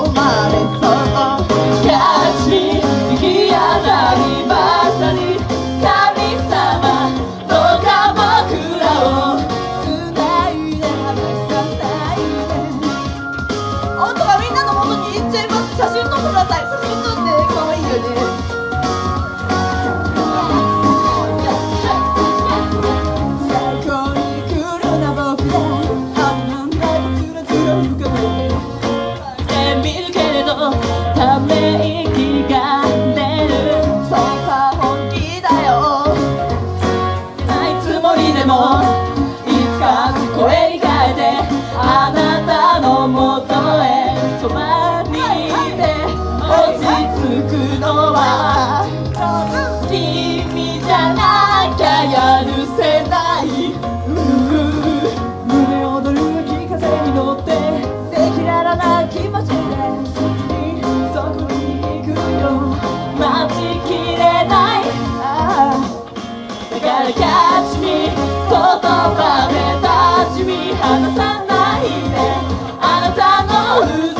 込まれそうし当たりばっり神様どうか僕らを繋いで離さないで音がみんなの元に行っちゃいます。写真撮ってください。写真撮ってかわいいよね。catch me 言葉で立ち見離さないで。あなたの嘘